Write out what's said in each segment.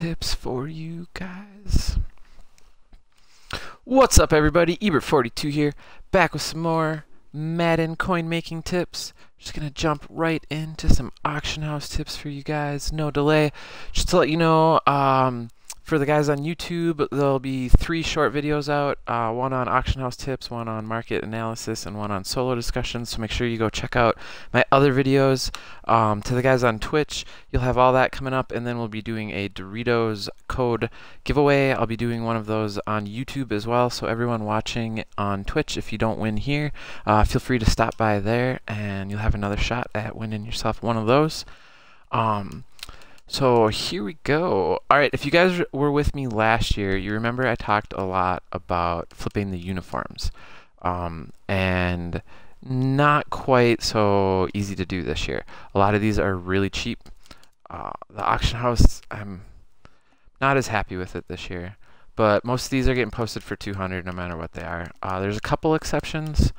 tips for you guys. What's up, everybody? Ebert42 here, back with some more Madden coin making tips. Just gonna jump right into some auction house tips for you guys. No delay. Just to let you know, um, for the guys on YouTube, there'll be three short videos out uh, one on auction house tips, one on market analysis, and one on solo discussions. So make sure you go check out my other videos. Um, to the guys on Twitch, you'll have all that coming up, and then we'll be doing a Doritos code giveaway. I'll be doing one of those on YouTube as well. So everyone watching on Twitch, if you don't win here, uh, feel free to stop by there, and you'll have another shot at winning yourself one of those. Um, so here we go. All right, if you guys were with me last year, you remember I talked a lot about flipping the uniforms. Um, and not quite so easy to do this year. A lot of these are really cheap. Uh, the auction house, I'm not as happy with it this year. But most of these are getting posted for 200 no matter what they are. Uh, there's a couple exceptions.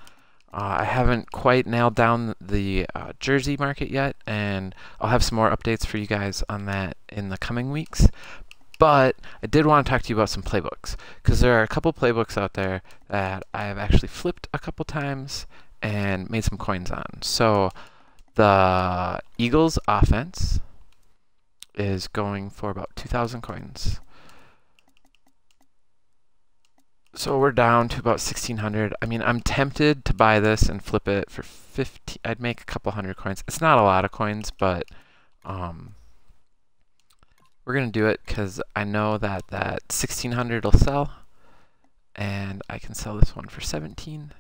Uh, I haven't quite nailed down the uh, jersey market yet, and I'll have some more updates for you guys on that in the coming weeks. But I did want to talk to you about some playbooks, because there are a couple playbooks out there that I have actually flipped a couple times and made some coins on. So the Eagles offense is going for about 2,000 coins. So we're down to about 1600. I mean, I'm tempted to buy this and flip it for 50. I'd make a couple hundred coins. It's not a lot of coins, but um, we're going to do it because I know that that 1600 will sell. And I can sell this one for 17.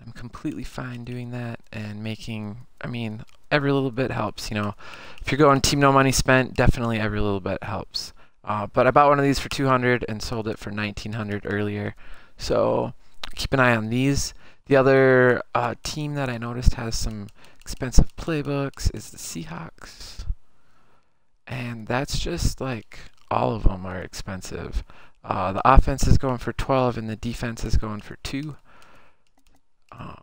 I'm completely fine doing that and making, I mean, every little bit helps, you know. If you're going team no money spent, definitely every little bit helps. Uh, but I bought one of these for 200 and sold it for 1900 earlier. So keep an eye on these. The other uh, team that I noticed has some expensive playbooks is the Seahawks. And that's just like all of them are expensive. Uh, the offense is going for 12 and the defense is going for 2. Uh,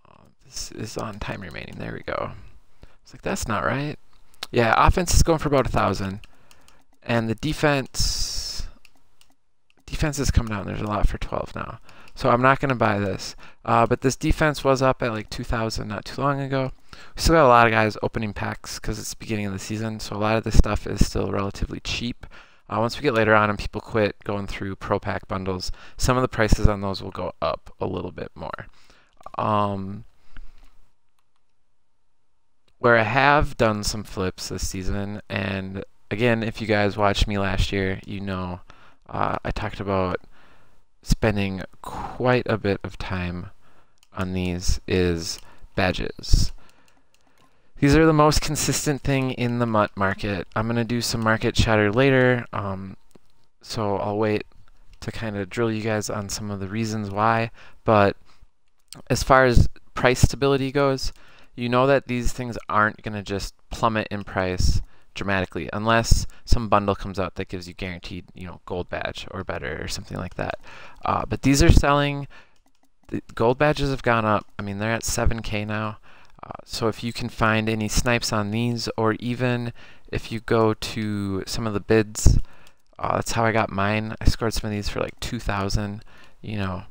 this is on time remaining. There we go. It's like, that's not right. Yeah, offense is going for about a 1,000. And the defense, defense is coming out. There's a lot for 12 now. So I'm not going to buy this. Uh, but this defense was up at like 2,000 not too long ago. We still got a lot of guys opening packs because it's the beginning of the season. So a lot of this stuff is still relatively cheap. Uh, once we get later on and people quit going through Pro Pack bundles, some of the prices on those will go up a little bit more. Um, where I have done some flips this season and again, if you guys watched me last year, you know uh, I talked about spending quite a bit of time on these is badges. These are the most consistent thing in the MUT market. I'm going to do some market chatter later, um, so I'll wait to kind of drill you guys on some of the reasons why. But as far as price stability goes, you know that these things aren't going to just plummet in price dramatically unless some bundle comes out that gives you guaranteed you know gold badge or better or something like that. Uh, but these are selling the gold badges have gone up. I mean they're at 7k now. Uh, so if you can find any snipes on these or even if you go to some of the bids uh, that's how I got mine. I scored some of these for like 2,000 you know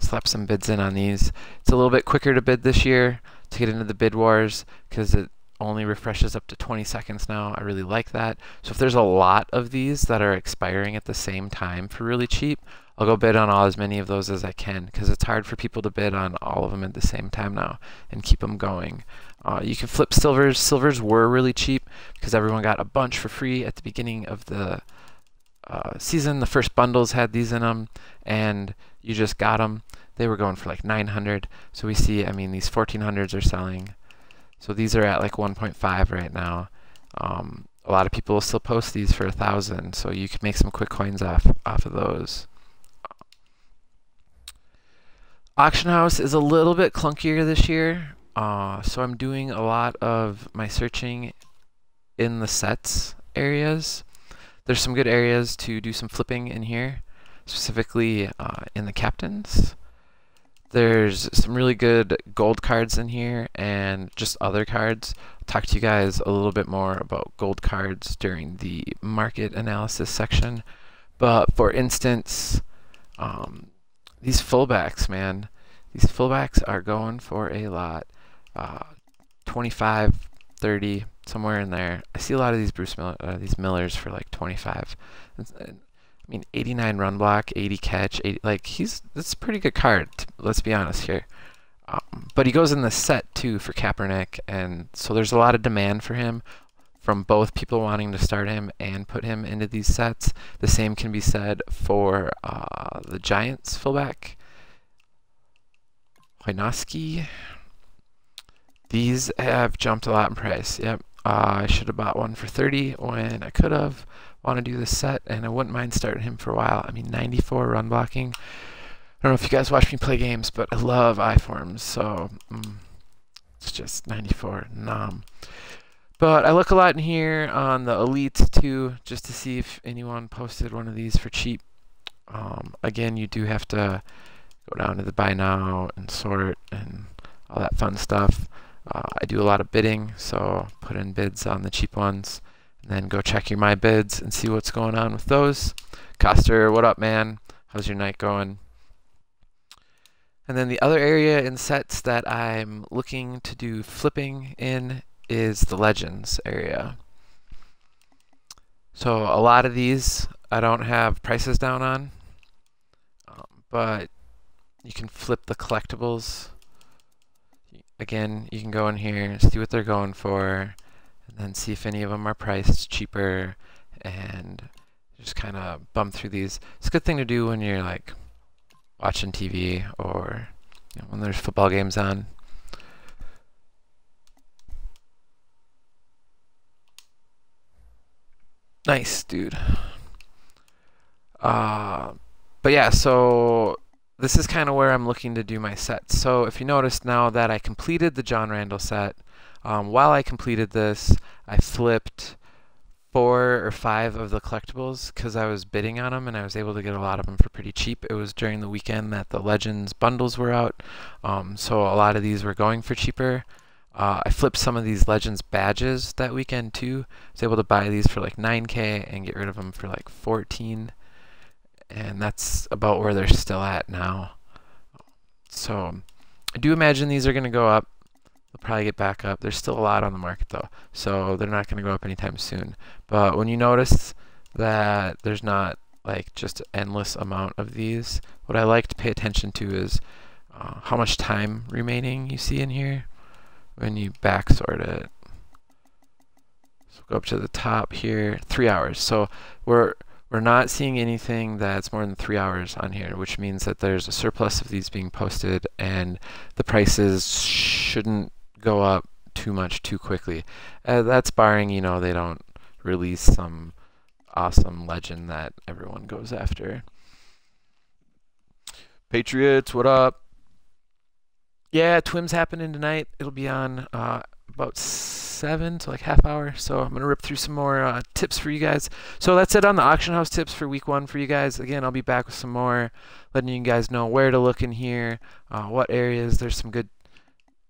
slap some bids in on these. It's a little bit quicker to bid this year to get into the bid wars because it only refreshes up to 20 seconds now. I really like that. So if there's a lot of these that are expiring at the same time for really cheap, I'll go bid on all as many of those as I can because it's hard for people to bid on all of them at the same time now and keep them going. Uh, you can flip silvers. Silvers were really cheap because everyone got a bunch for free at the beginning of the uh, season. The first bundles had these in them, and you just got them. They were going for like 900. So we see, I mean, these 1400s are selling. So these are at like 1.5 right now. Um, a lot of people will still post these for a thousand, so you can make some quick coins off off of those. Auction house is a little bit clunkier this year, uh, so I'm doing a lot of my searching in the sets areas. There's some good areas to do some flipping in here, specifically uh, in the captains. There's some really good gold cards in here and just other cards. talk to you guys a little bit more about gold cards during the market analysis section. But for instance, um, these fullbacks, man, these fullbacks are going for a lot. Uh, 25, 30, somewhere in there. I see a lot of these Bruce Miller, uh, these Millers for like 25. I mean, 89 run block, 80 catch, 80, like he's that's a pretty good card. Let's be honest here. Um, but he goes in the set too for Kaepernick, and so there's a lot of demand for him from both people wanting to start him and put him into these sets. The same can be said for uh, the Giants fullback, Hynoski. These have jumped a lot in price. Yep, uh, I should have bought one for 30 when I could have. Want to do this set, and I wouldn't mind starting him for a while. I mean, 94 run blocking. I don't know if you guys watch me play games, but I love I-forms, so mm, it's just 94 nom. But I look a lot in here on the elites too, just to see if anyone posted one of these for cheap. Um, again, you do have to go down to the buy now and sort and all that fun stuff. Uh, I do a lot of bidding, so put in bids on the cheap ones, and then go check your my bids and see what's going on with those. Coster, what up, man? How's your night going? And then the other area in sets that I'm looking to do flipping in is the legends area. So a lot of these I don't have prices down on, um, but you can flip the collectibles. Again, you can go in here, and see what they're going for, and then see if any of them are priced cheaper, and just kind of bump through these. It's a good thing to do when you're like watching TV or you know, when there's football games on. Nice, dude. Uh, but yeah, so this is kind of where I'm looking to do my sets. So if you notice now that I completed the John Randle set, um, while I completed this, I flipped four or five of the collectibles because I was bidding on them and I was able to get a lot of them for pretty cheap. It was during the weekend that the Legends bundles were out, um, so a lot of these were going for cheaper. Uh, I flipped some of these Legends badges that weekend too. I was able to buy these for like 9k and get rid of them for like 14 and that's about where they're still at now. So I do imagine these are going to go up. They'll probably get back up. There's still a lot on the market though, so they're not going to go up anytime soon. But when you notice that there's not like just endless amount of these, what I like to pay attention to is uh, how much time remaining you see in here when you back sort it. So go up to the top here, three hours. So we're we're not seeing anything that's more than three hours on here, which means that there's a surplus of these being posted and the prices shouldn't go up too much too quickly. Uh, that's barring, you know, they don't release some awesome legend that everyone goes after. Patriots, what up? Yeah, Twim's happening tonight. It'll be on uh, about seven to like half hour. So I'm gonna rip through some more uh, tips for you guys. So that's it on the auction house tips for week one for you guys. Again, I'll be back with some more, letting you guys know where to look in here, uh, what areas there's some good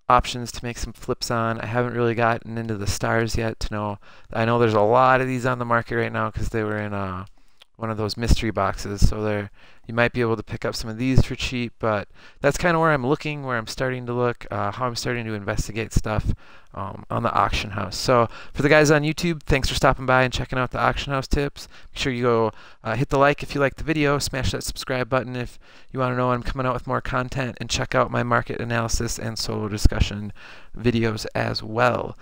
options to make some flips on. I haven't really gotten into the stars yet to know. I know there's a lot of these on the market right now because they were in uh, one of those mystery boxes. So there, you might be able to pick up some of these for cheap, but that's kind of where I'm looking, where I'm starting to look, uh, how I'm starting to investigate stuff um, on the auction house. So for the guys on YouTube, thanks for stopping by and checking out the auction house tips. Make sure you go uh, hit the like if you like the video, smash that subscribe button if you want to know I'm coming out with more content, and check out my market analysis and solo discussion videos as well.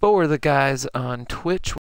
For the guys on Twitch,